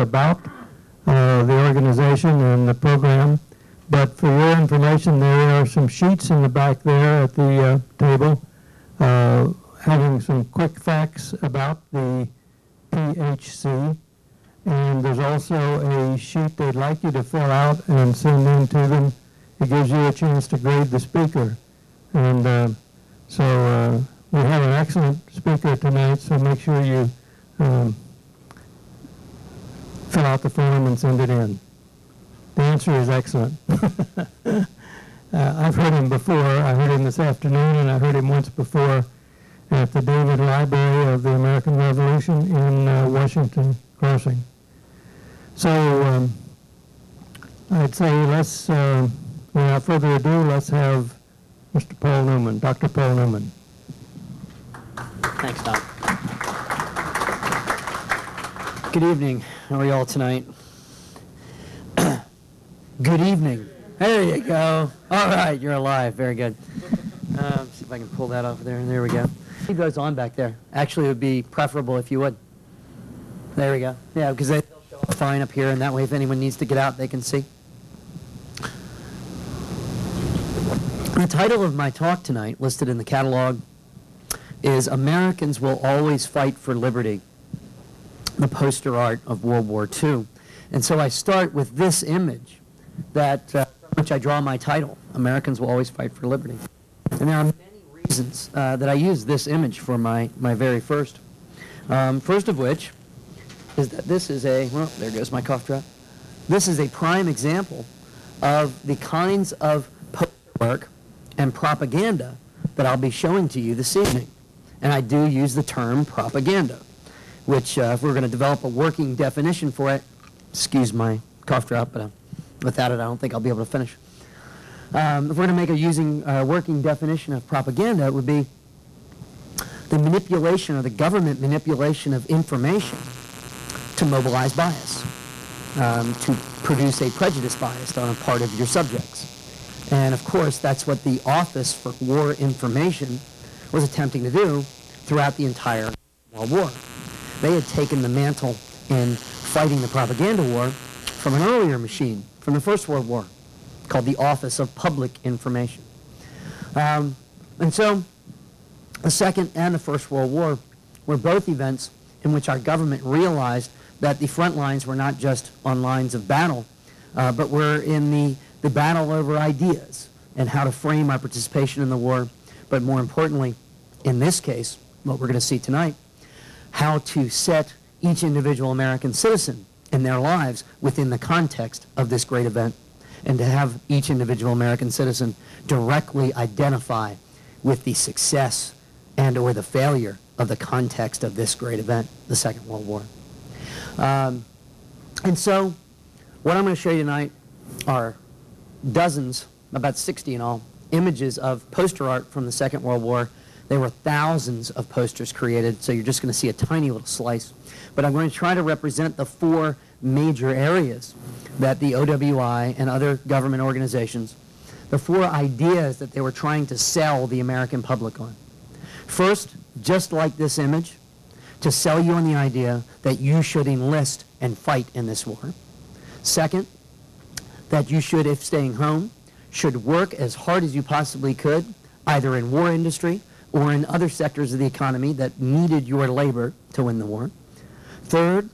about uh, the organization and the program. But for your information, there are some sheets in the back there at the uh, table uh, having some quick facts about the PHC. And there's also a sheet they'd like you to fill out and send in to them. It gives you a chance to grade the speaker. And uh, so uh, we have an excellent speaker tonight, so make sure you um, fill out the form and send it in. The answer is excellent. uh, I've heard him before. I heard him this afternoon, and I heard him once before at the David Library of the American Revolution in uh, Washington Crossing. So um, I'd say let's, uh, without further ado, let's have Mr. Paul Newman, Dr. Paul Newman. Thanks, Doc. Good evening. How are you all tonight? good evening. There you go. All right, you're alive. Very good. Um, see if I can pull that off there. There we go. It goes on back there. Actually, it would be preferable if you would. There we go. Yeah, because they- fine up here, and that way, if anyone needs to get out, they can see. The title of my talk tonight, listed in the catalog, is Americans Will Always Fight for Liberty, the poster art of World War II. And so I start with this image that, uh, which I draw my title, Americans Will Always Fight for Liberty. And there are many reasons uh, that I use this image for my, my very first. Um, first of which is that this is a, well, there goes my cough drop. This is a prime example of the kinds of poster work and propaganda that I'll be showing to you this evening. And I do use the term propaganda, which uh, if we're going to develop a working definition for it, excuse my cough drop, but uh, without it I don't think I'll be able to finish. Um, if we're going to make a using uh, working definition of propaganda, it would be the manipulation or the government manipulation of information to mobilize bias, um, to produce a prejudice bias on a part of your subjects. And of course, that's what the Office for War Information was attempting to do throughout the entire World War. They had taken the mantle in fighting the propaganda war from an earlier machine, from the First World War, called the Office of Public Information. Um, and so, the Second and the First World War were both events in which our government realized that the front lines were not just on lines of battle, uh, but were in the, the battle over ideas and how to frame our participation in the war, but more importantly, in this case, what we're going to see tonight, how to set each individual American citizen in their lives within the context of this great event, and to have each individual American citizen directly identify with the success and or the failure of the context of this great event, the Second World War. Um, and so, what I'm going to show you tonight are dozens, about 60 in all, images of poster art from the Second World War. There were thousands of posters created, so you're just going to see a tiny little slice. But I'm going to try to represent the four major areas that the OWI and other government organizations, the four ideas that they were trying to sell the American public on. First, just like this image, to sell you on the idea that you should enlist and fight in this war. Second, that you should, if staying home, should work as hard as you possibly could, either in war industry or in other sectors of the economy that needed your labor to win the war. Third,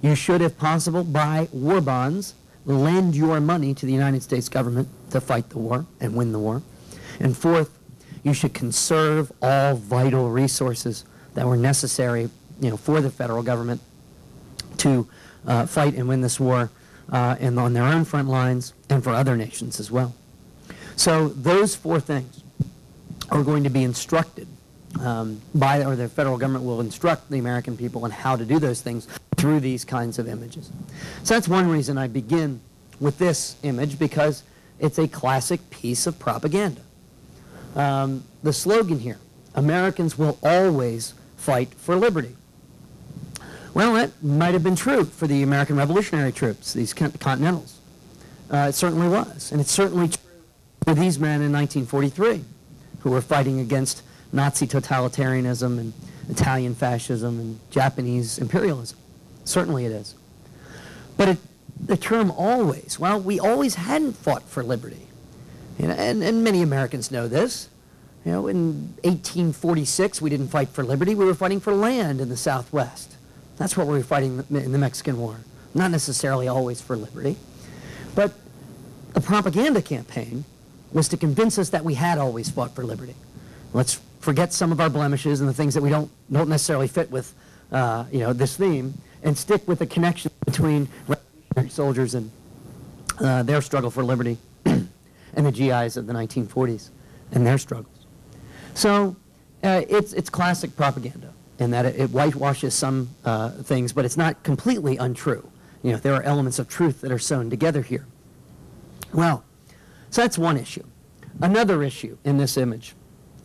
you should, if possible, buy war bonds, lend your money to the United States government to fight the war and win the war. And fourth, you should conserve all vital resources that were necessary you know, for the federal government to uh, fight and win this war uh, and on their own front lines and for other nations as well. So those four things are going to be instructed um, by, or the federal government will instruct the American people on how to do those things through these kinds of images. So that's one reason I begin with this image because it's a classic piece of propaganda. Um, the slogan here, Americans will always fight for liberty. Well, that might have been true for the American Revolutionary troops, these Continentals. Uh, it certainly was. And it's certainly true for these men in 1943 who were fighting against Nazi totalitarianism and Italian fascism and Japanese imperialism. Certainly it is. But it, the term always, well, we always hadn't fought for liberty. Know, and, and many Americans know this. You know, in 1846, we didn't fight for liberty. We were fighting for land in the Southwest. That's what we were fighting in the Mexican War. Not necessarily always for liberty. But the propaganda campaign was to convince us that we had always fought for liberty. Let's forget some of our blemishes and the things that we don't, don't necessarily fit with uh, you know, this theme and stick with the connection between revolutionary soldiers and uh, their struggle for liberty and the GIs of the 1940s and their struggles. So uh, it's, it's classic propaganda in that it, it whitewashes some uh, things, but it's not completely untrue. You know, there are elements of truth that are sewn together here. Well, so that's one issue. Another issue in this image,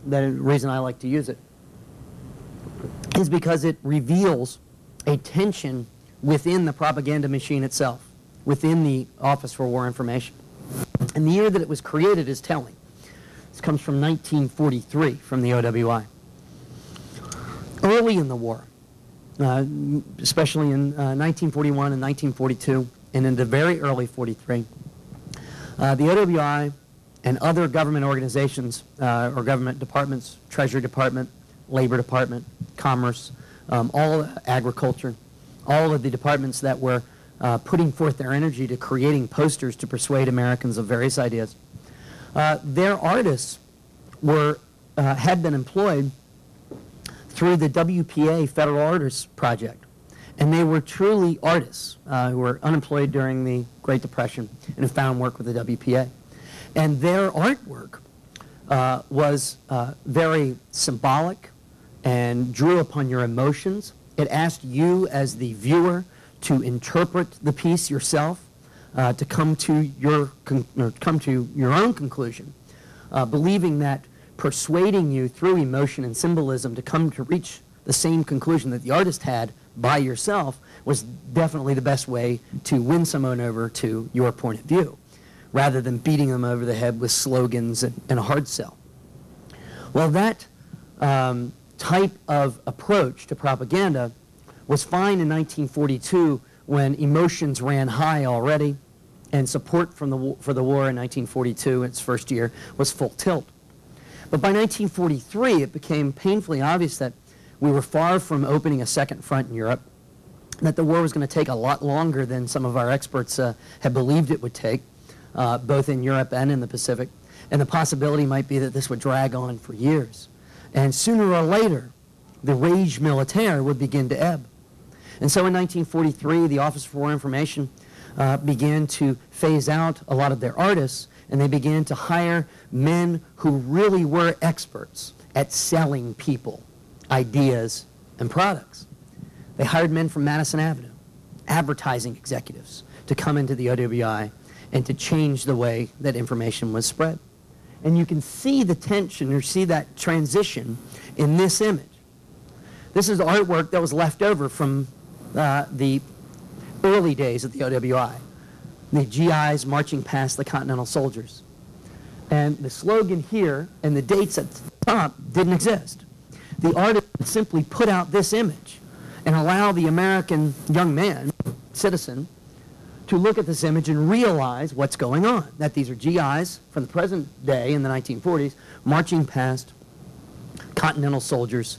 the reason I like to use it, is because it reveals a tension within the propaganda machine itself, within the Office for War Information. And the year that it was created is telling. This comes from 1943 from the OWI. Early in the war, uh, especially in uh, 1941 and 1942, and into very early 43, uh, the OWI and other government organizations uh, or government departments, Treasury Department, Labor Department, Commerce, um, all agriculture, all of the departments that were uh, putting forth their energy to creating posters to persuade Americans of various ideas. Uh, their artists were, uh, had been employed through the WPA Federal Artists Project. And they were truly artists uh, who were unemployed during the Great Depression and who found work with the WPA. And their artwork uh, was uh, very symbolic and drew upon your emotions. It asked you as the viewer to interpret the piece yourself, uh, to come to your come to your own conclusion, uh, believing that persuading you through emotion and symbolism to come to reach the same conclusion that the artist had by yourself was definitely the best way to win someone over to your point of view, rather than beating them over the head with slogans and, and a hard sell. Well, that um, type of approach to propaganda was fine in 1942 when emotions ran high already and support from the, for the war in 1942, its first year, was full tilt. But by 1943, it became painfully obvious that we were far from opening a second front in Europe, that the war was going to take a lot longer than some of our experts uh, had believed it would take, uh, both in Europe and in the Pacific. And the possibility might be that this would drag on for years. And sooner or later, the rage militaire would begin to ebb. And so in 1943, the Office for War Information uh, began to phase out a lot of their artists, and they began to hire men who really were experts at selling people ideas and products. They hired men from Madison Avenue, advertising executives, to come into the OWI and to change the way that information was spread. And you can see the tension or see that transition in this image. This is artwork that was left over from uh, the early days of the OWI. The GIs marching past the Continental soldiers. And the slogan here and the dates at the top didn't exist. The artist simply put out this image and allow the American young man, citizen, to look at this image and realize what's going on. That these are GIs from the present day in the 1940s marching past Continental soldiers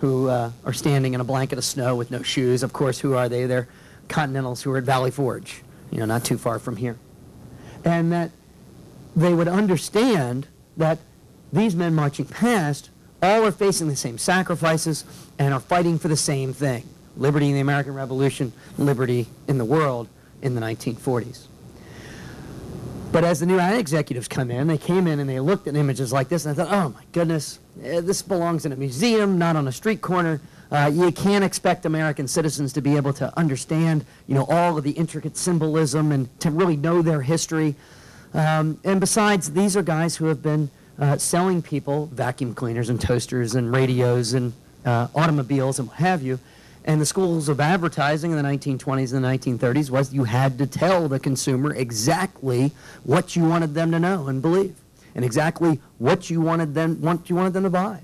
who uh, are standing in a blanket of snow with no shoes. Of course, who are they? They're Continentals who are at Valley Forge, you know, not too far from here. And that they would understand that these men marching past all are facing the same sacrifices and are fighting for the same thing liberty in the American Revolution, liberty in the world in the 1940s. But as the new ad executives come in, they came in and they looked at images like this and I thought, oh my goodness, eh, this belongs in a museum, not on a street corner. Uh, you can't expect American citizens to be able to understand, you know, all of the intricate symbolism and to really know their history. Um, and besides, these are guys who have been uh, selling people vacuum cleaners and toasters and radios and uh, automobiles and what have you. And the schools of advertising in the 1920s and the 1930s was you had to tell the consumer exactly what you wanted them to know and believe, and exactly what you wanted them, what you wanted them to buy,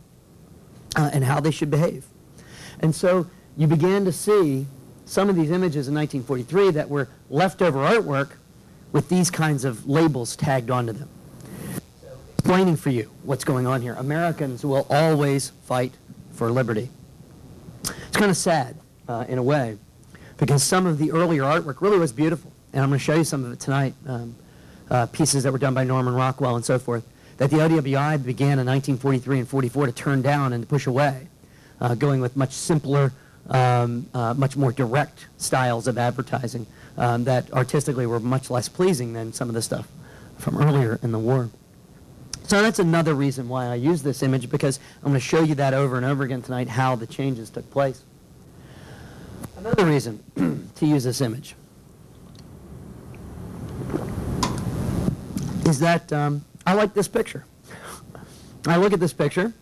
uh, and how they should behave. And so you began to see some of these images in 1943 that were leftover artwork with these kinds of labels tagged onto them. Explaining for you what's going on here. Americans will always fight for liberty. It's kind of sad uh, in a way because some of the earlier artwork really was beautiful. And I'm going to show you some of it tonight, um, uh, pieces that were done by Norman Rockwell and so forth, that the OWI began in 1943 and 44 to turn down and to push away, uh, going with much simpler, um, uh, much more direct styles of advertising um, that artistically were much less pleasing than some of the stuff from earlier in the war. So that's another reason why I use this image because I'm going to show you that over and over again tonight how the changes took place. Another reason to use this image is that um, I like this picture. I look at this picture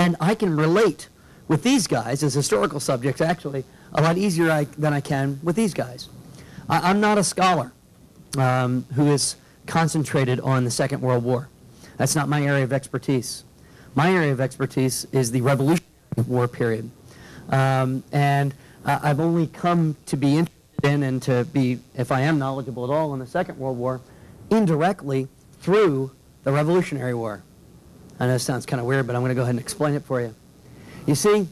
and I can relate with these guys as historical subjects actually a lot easier I, than I can with these guys. I, am not a scholar um, who is concentrated on the Second World War. That's not my area of expertise. My area of expertise is the Revolutionary War period. Um, and uh, I've only come to be interested in and to be, if I am knowledgeable at all, in the Second World War, indirectly through the Revolutionary War. I know it sounds kind of weird, but I'm going to go ahead and explain it for you. You see,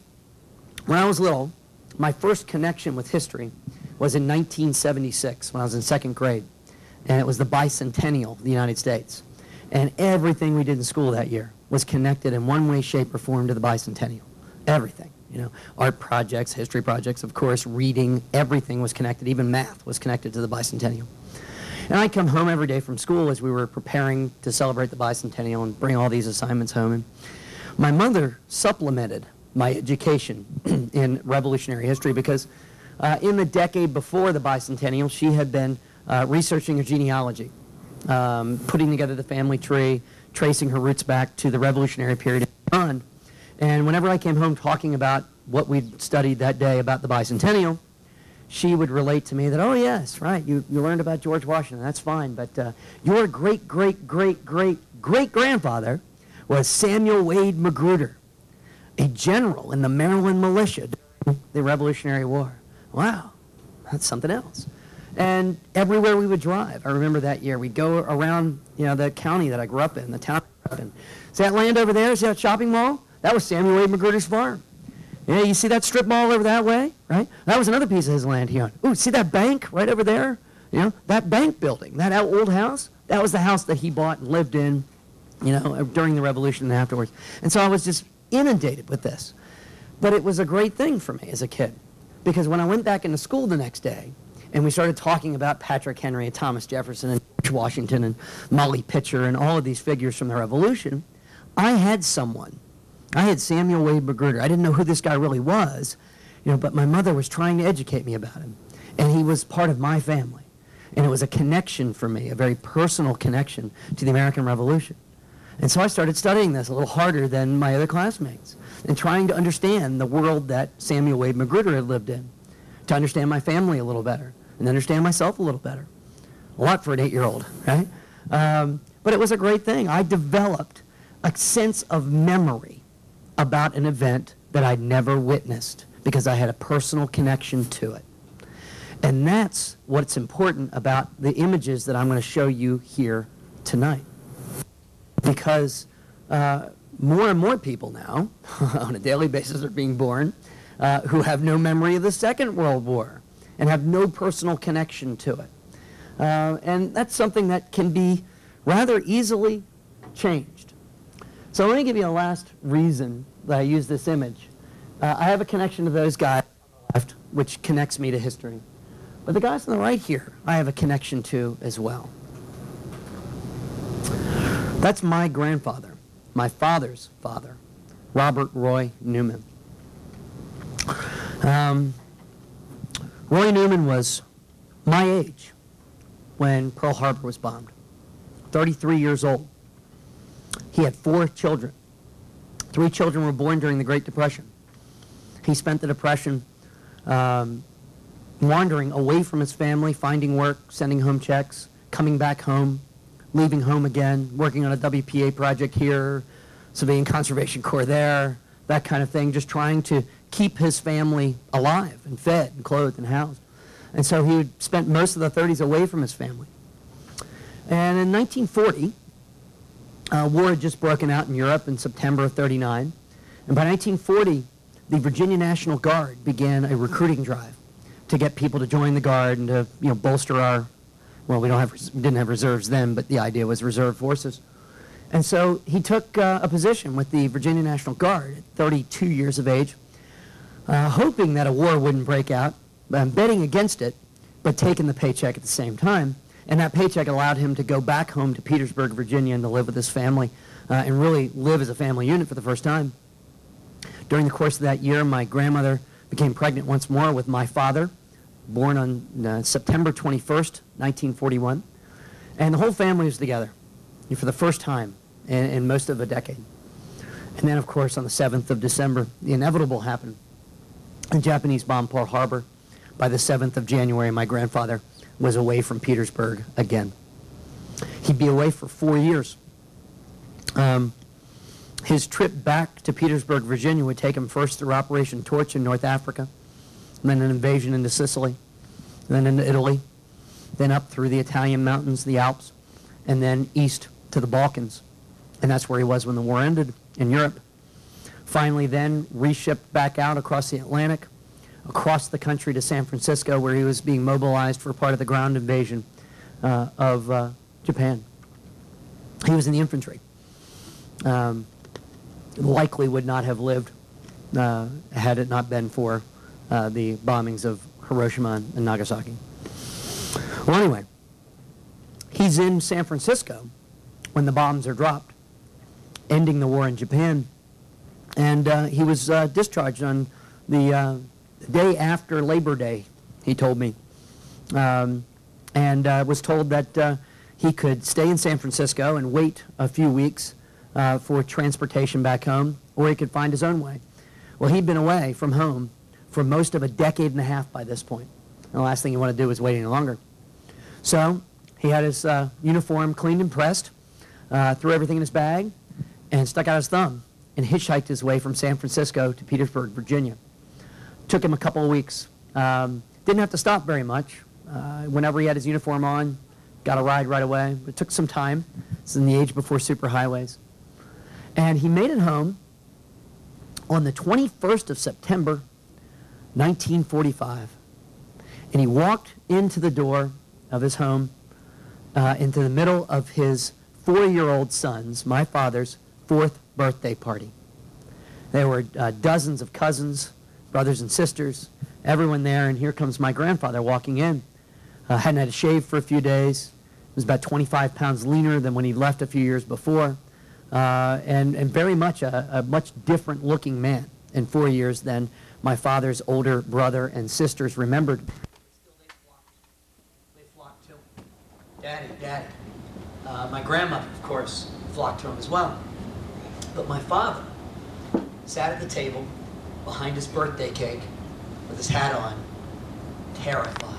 when I was little, my first connection with history was in 1976 when I was in second grade. And it was the bicentennial of the United States. And everything we did in school that year was connected in one way, shape, or form to the bicentennial. Everything. You know, art projects, history projects, of course, reading, everything was connected. Even math was connected to the bicentennial. And I'd come home every day from school as we were preparing to celebrate the bicentennial and bring all these assignments home. And my mother supplemented my education in revolutionary history because uh, in the decade before the bicentennial, she had been uh, researching her genealogy, um, putting together the family tree, tracing her roots back to the revolutionary period and beyond. And whenever I came home talking about what we'd studied that day about the bicentennial, she would relate to me that, oh, yes, right, you, you learned about George Washington, that's fine, but uh, your great, great, great, great, great grandfather was Samuel Wade Magruder, a general in the Maryland militia during the Revolutionary War. Wow, that's something else. And everywhere we would drive, I remember that year, we'd go around, you know, the county that I grew up in, the town I grew up in. See that land over there? See that shopping mall? That was Samuel Wade Magruder's farm. Yeah, you see that strip mall over that way, right? That was another piece of his land he owned. Ooh, see that bank right over there? You know, that bank building, that old house, that was the house that he bought and lived in, you know, uh, during the revolution and afterwards. And so I was just inundated with this. But it was a great thing for me as a kid. Because when I went back into school the next day, and we started talking about Patrick Henry and Thomas Jefferson and George Washington and Molly Pitcher and all of these figures from the Revolution, I had someone. I had Samuel Wade Magruder. I didn't know who this guy really was, you know, but my mother was trying to educate me about him. And he was part of my family. And it was a connection for me, a very personal connection to the American Revolution. And so I started studying this a little harder than my other classmates and trying to understand the world that Samuel Wade Magruder had lived in, to understand my family a little better, and understand myself a little better. A lot for an eight-year-old, right? Um, but it was a great thing. I developed a sense of memory about an event that I'd never witnessed because I had a personal connection to it. And that's what's important about the images that I'm going to show you here tonight. Because uh, more and more people now, on a daily basis, are being born uh, who have no memory of the Second World War and have no personal connection to it. Uh, and that's something that can be rather easily changed. So let me give you a last reason that I use this image. Uh, I have a connection to those guys on the left, which connects me to history. But the guys on the right here, I have a connection to as well. That's my grandfather my father's father, Robert Roy Newman. Um, Roy Newman was my age when Pearl Harbor was bombed, 33 years old. He had four children. Three children were born during the Great Depression. He spent the Depression um, wandering away from his family, finding work, sending home checks, coming back home, leaving home again, working on a WPA project here, Civilian Conservation Corps there, that kind of thing, just trying to keep his family alive and fed and clothed and housed. And so he spent most of the 30s away from his family. And in 1940, uh, war had just broken out in Europe in September of 39. And by 1940, the Virginia National Guard began a recruiting drive to get people to join the Guard and to you know, bolster our, well, we, don't have, we didn't have reserves then, but the idea was reserve forces. And so he took uh, a position with the Virginia National Guard at 32 years of age, uh, hoping that a war wouldn't break out, um, betting against it, but taking the paycheck at the same time. And that paycheck allowed him to go back home to Petersburg, Virginia, and to live with his family uh, and really live as a family unit for the first time. During the course of that year, my grandmother became pregnant once more with my father, born on uh, September 21st, 1941. And the whole family was together for the first time in, in most of a decade. And then, of course, on the 7th of December, the inevitable happened. The Japanese bombed Pearl Harbor. By the 7th of January, my grandfather was away from Petersburg again. He'd be away for four years. Um, his trip back to Petersburg, Virginia would take him first through Operation Torch in North Africa, then an invasion into Sicily, then into Italy, then up through the Italian mountains, the Alps, and then east to the Balkans. And that's where he was when the war ended in Europe. Finally, then reshipped back out across the Atlantic, across the country to San Francisco, where he was being mobilized for part of the ground invasion uh, of uh, Japan. He was in the infantry. Um, likely would not have lived uh, had it not been for uh, the bombings of Hiroshima and Nagasaki. Well, anyway, he's in San Francisco when the bombs are dropped, ending the war in Japan. And uh, he was uh, discharged on the uh, day after Labor Day, he told me, um, and uh, was told that uh, he could stay in San Francisco and wait a few weeks uh, for transportation back home, or he could find his own way. Well, he'd been away from home for most of a decade and a half by this point. And the last thing you want to do is wait any longer. So he had his uniform cleaned and pressed, uh, threw everything in his bag, and stuck out his thumb and hitchhiked his way from San Francisco to Petersburg, Virginia. Took him a couple of weeks. Um, didn't have to stop very much. Uh, whenever he had his uniform on, got a ride right away. It took some time. It's in the age before superhighways. And he made it home on the 21st of September, 1945. And he walked into the door of his home, uh, into the middle of his four-year-old son's, my father's, fourth birthday party. There were uh, dozens of cousins, brothers and sisters, everyone there, and here comes my grandfather walking in. Uh, hadn't had a shave for a few days. He was about 25 pounds leaner than when he left a few years before, uh, and, and very much a, a much different looking man in four years than my father's older brother and sisters remembered. Daddy, daddy. Uh, my grandmother, of course, flocked to him as well. But my father sat at the table behind his birthday cake with his hat on, terrified.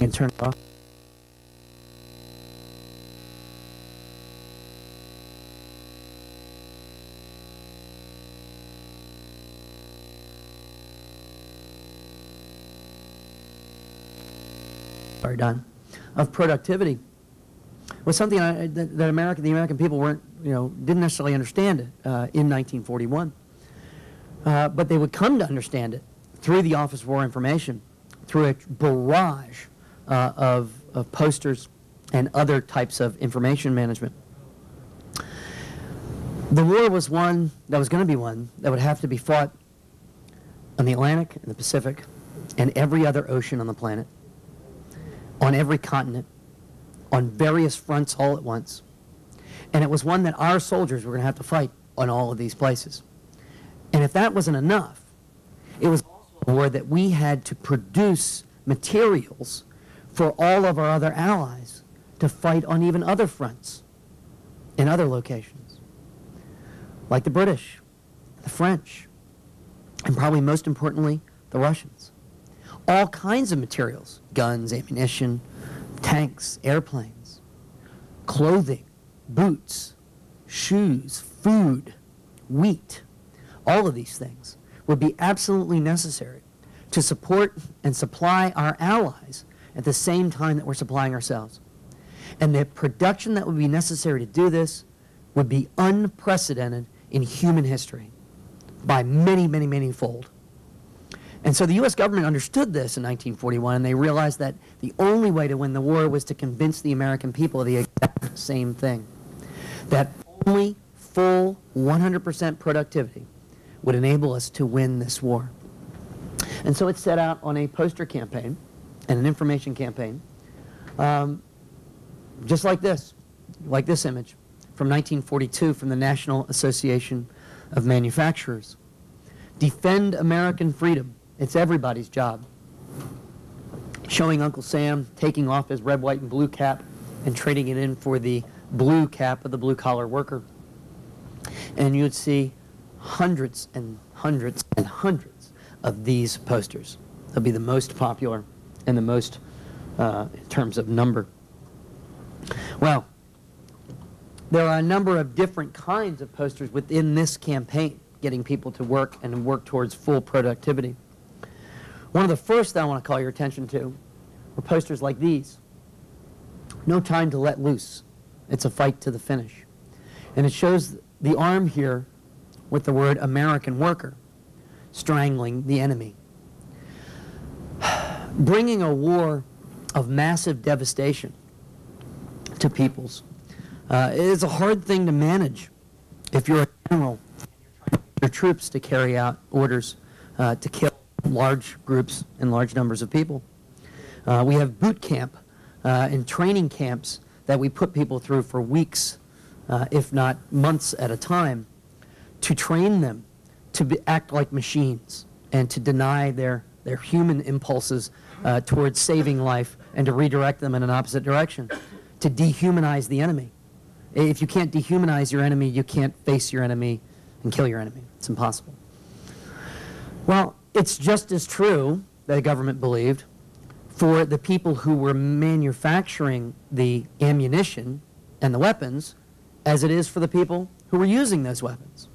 And turn it off. Sorry, Don. Of productivity was something I, that, that American, the American people weren't, you know, didn't necessarily understand it uh, in 1941. Uh, but they would come to understand it through the Office of War Information, through a barrage uh, of, of posters and other types of information management. The war was one that was going to be one that would have to be fought on the Atlantic and the Pacific and every other ocean on the planet, on every continent, on various fronts all at once. And it was one that our soldiers were going to have to fight on all of these places. And if that wasn't enough, it was also a war that we had to produce materials for all of our other allies to fight on even other fronts in other locations, like the British, the French, and probably most importantly, the Russians. All kinds of materials guns, ammunition, tanks, airplanes, clothing, boots, shoes, food, wheat, all of these things would be absolutely necessary to support and supply our allies at the same time that we're supplying ourselves. And the production that would be necessary to do this would be unprecedented in human history by many, many, many fold. And so the U.S. government understood this in 1941, and they realized that the only way to win the war was to convince the American people of the exact same thing. That only full 100% productivity would enable us to win this war. And so it set out on a poster campaign and an information campaign, um, just like this, like this image from 1942 from the National Association of Manufacturers. Defend American freedom. It's everybody's job. Showing Uncle Sam taking off his red, white, and blue cap and trading it in for the blue cap of the blue collar worker. And you'd see hundreds and hundreds and hundreds of these posters. They'll be the most popular and the most uh, in terms of number. Well, there are a number of different kinds of posters within this campaign, getting people to work and work towards full productivity. One of the first that I want to call your attention to were posters like these. No time to let loose. It's a fight to the finish. And it shows the arm here with the word American worker, strangling the enemy. Bringing a war of massive devastation to peoples uh, is a hard thing to manage if you're a general your troops to carry out orders uh, to kill large groups and large numbers of people. Uh, we have boot camp uh, and training camps that we put people through for weeks, uh, if not months at a time, to train them to be, act like machines and to deny their, their human impulses uh, towards saving life and to redirect them in an opposite direction, to dehumanize the enemy. If you can't dehumanize your enemy, you can't face your enemy and kill your enemy. It's impossible. Well, it's just as true, that the government believed, for the people who were manufacturing the ammunition and the weapons as it is for the people who were using those weapons.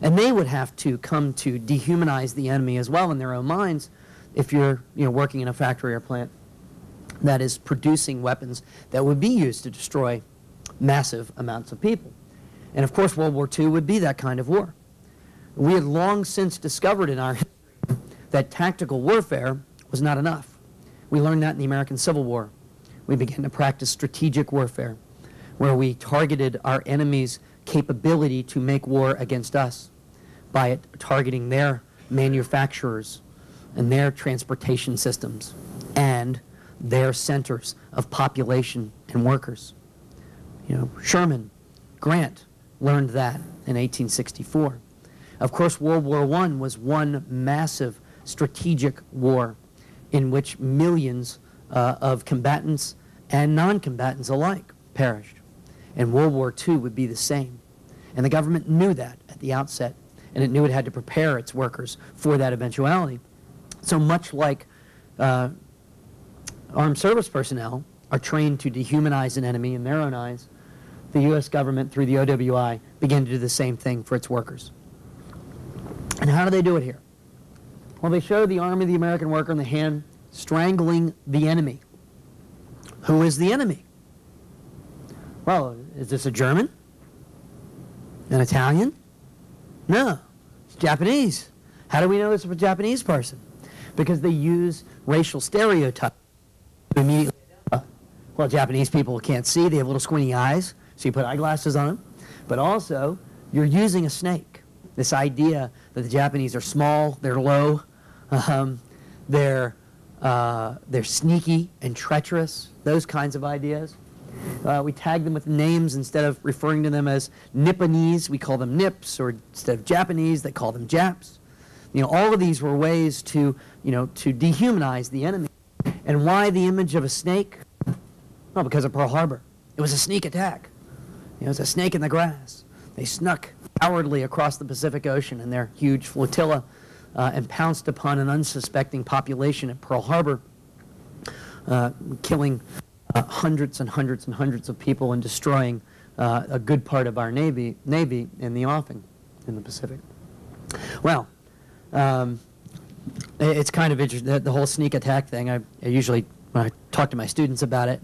And they would have to come to dehumanize the enemy as well in their own minds if you're you know, working in a factory or plant that is producing weapons that would be used to destroy massive amounts of people. And of course, World War II would be that kind of war. We had long since discovered in our history that tactical warfare was not enough. We learned that in the American Civil War. We began to practice strategic warfare, where we targeted our enemy's capability to make war against us by targeting their manufacturers and their transportation systems and their centers of population and workers. You know, Sherman, Grant learned that in 1864. Of course, World War I was one massive strategic war in which millions uh, of combatants and non-combatants alike perished. And World War II would be the same. And the government knew that at the outset, and it knew it had to prepare its workers for that eventuality. So much like uh, armed service personnel are trained to dehumanize an enemy in their own eyes, the U.S. government, through the OWI, began to do the same thing for its workers. And how do they do it here? Well, they show the arm of the American worker in the hand strangling the enemy. Who is the enemy? Well, is this a German? An Italian? No, it's Japanese. How do we know it's a Japanese person? Because they use racial stereotypes immediately. Well, Japanese people can't see, they have little squinty eyes, so you put eyeglasses on them. But also, you're using a snake. This idea that the Japanese are small, they're low, um, they're, uh, they're sneaky and treacherous, those kinds of ideas. Uh, we tag them with names instead of referring to them as Nipponese, we call them Nips, or instead of Japanese, they call them Japs. You know, all of these were ways to, you know, to dehumanize the enemy. And why the image of a snake? Well, because of Pearl Harbor. It was a sneak attack. It was a snake in the grass. They snuck cowardly across the Pacific Ocean in their huge flotilla uh, and pounced upon an unsuspecting population at Pearl Harbor, uh, killing uh, hundreds and hundreds and hundreds of people and destroying uh, a good part of our Navy, Navy in the offing in the Pacific. Well, um, it's kind of interesting, the, the whole sneak attack thing. I, I usually, when I talk to my students about it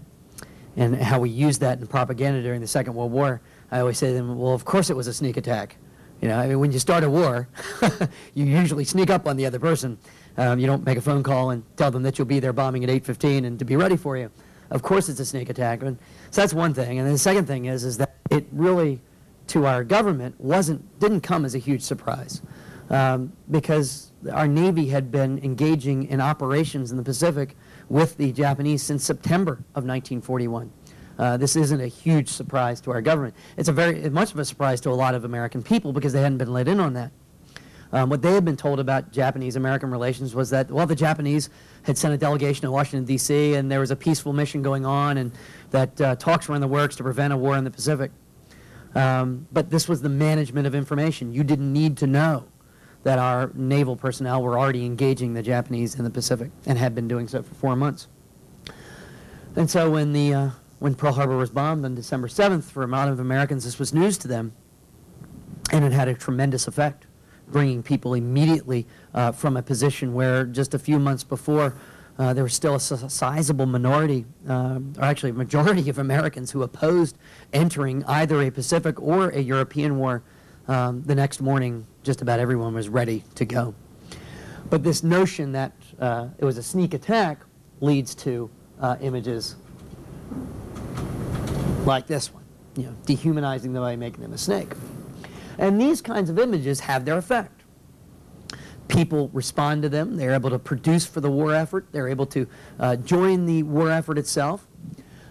and how we used that in propaganda during the Second World War, I always say to them, well, of course it was a sneak attack. You know, I mean, when you start a war, you usually sneak up on the other person. Um, you don't make a phone call and tell them that you'll be there bombing at 8:15 and to be ready for you. Of course, it's a sneak attack. And so that's one thing. And the second thing is, is that it really, to our government, wasn't didn't come as a huge surprise, um, because our Navy had been engaging in operations in the Pacific with the Japanese since September of 1941. Uh, this isn't a huge surprise to our government. It's a very much of a surprise to a lot of American people because they hadn't been let in on that. Um, what they had been told about Japanese-American relations was that, well, the Japanese had sent a delegation to Washington, D.C., and there was a peaceful mission going on, and that uh, talks were in the works to prevent a war in the Pacific. Um, but this was the management of information. You didn't need to know that our naval personnel were already engaging the Japanese in the Pacific and had been doing so for four months. And so when the uh, when Pearl Harbor was bombed on December 7th, for a lot of Americans, this was news to them, and it had a tremendous effect, bringing people immediately uh, from a position where just a few months before uh, there was still a sizable minority, uh, or actually a majority of Americans who opposed entering either a Pacific or a European war. Um, the next morning, just about everyone was ready to go. But this notion that uh, it was a sneak attack leads to uh, images like this one, you know, dehumanizing them by making them a snake. And these kinds of images have their effect. People respond to them. They're able to produce for the war effort. They're able to uh, join the war effort itself.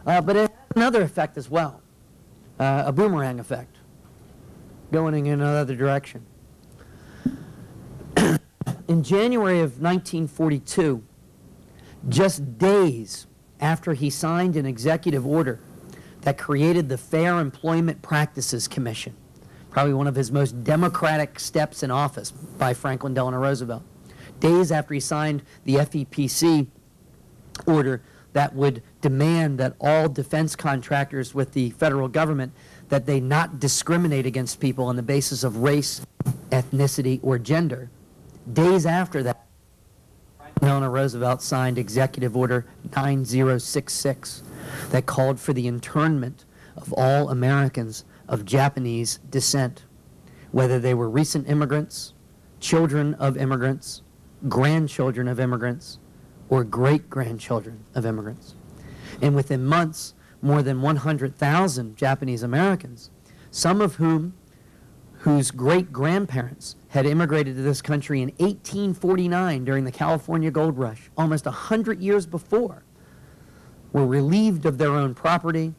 Uh, but it has another effect as well, uh, a boomerang effect, going in another direction. in January of 1942, just days after he signed an executive order that created the Fair Employment Practices Commission, probably one of his most democratic steps in office by Franklin Delano Roosevelt. Days after he signed the FEPC order that would demand that all defense contractors with the federal government that they not discriminate against people on the basis of race, ethnicity, or gender. Days after that, Delano Roosevelt signed Executive Order 9066 that called for the internment of all Americans of Japanese descent, whether they were recent immigrants, children of immigrants, grandchildren of immigrants, or great grandchildren of immigrants. And within months, more than 100,000 Japanese Americans, some of whom whose great grandparents had immigrated to this country in 1849 during the California Gold Rush, almost 100 years before, were relieved of their own property,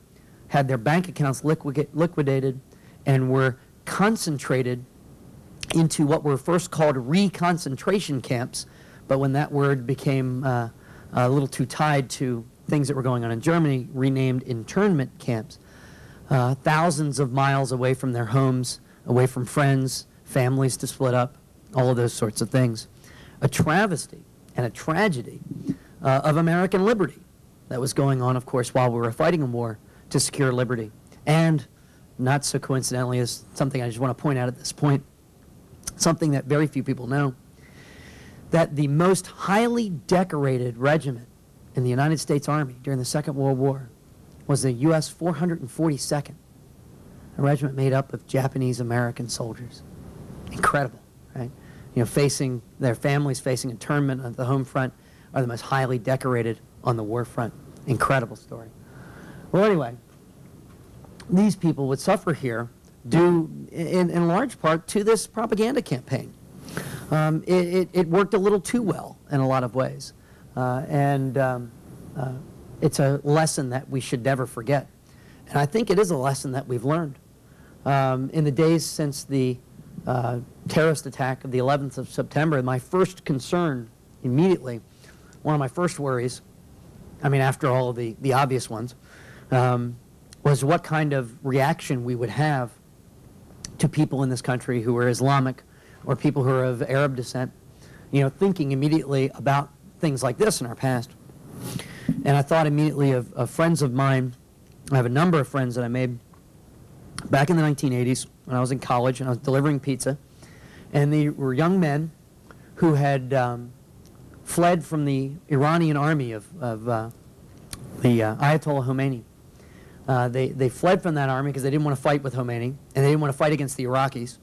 had their bank accounts liquid- liquidated, and were concentrated into what were first called reconcentration camps, but when that word became uh, a little too tied to things that were going on in Germany, renamed internment camps. Uh, thousands of miles away from their homes, away from friends, families to split up, all of those sorts of things. A travesty and a tragedy uh, of American liberty that was going on, of course, while we were fighting a war to secure liberty. And, not so coincidentally, is something I just want to point out at this point, something that very few people know, that the most highly decorated regiment in the United States Army during the Second World War was the U.S. 442nd, a regiment made up of Japanese American soldiers. Incredible, right? You know, facing their families facing internment at the home front are the most highly decorated on the war front. Incredible story. Well, anyway, these people would suffer here due, in, in large part, to this propaganda campaign. Um, it, it, it worked a little too well in a lot of ways. Uh, and um, uh, it's a lesson that we should never forget. And I think it is a lesson that we've learned. Um, in the days since the uh, terrorist attack of the 11th of September, my first concern immediately, one of my first worries, I mean, after all of the, the obvious ones, um, was what kind of reaction we would have to people in this country who are Islamic or people who are of Arab descent, you know, thinking immediately about things like this in our past. And I thought immediately of, of friends of mine. I have a number of friends that I made back in the 1980s when I was in college and I was delivering pizza. And they were young men who had um, fled from the Iranian army of, of uh, the uh, Ayatollah Khomeini. Uh, they, they fled from that army because they didn't want to fight with Khomeini and they didn't want to fight against the Iraqis.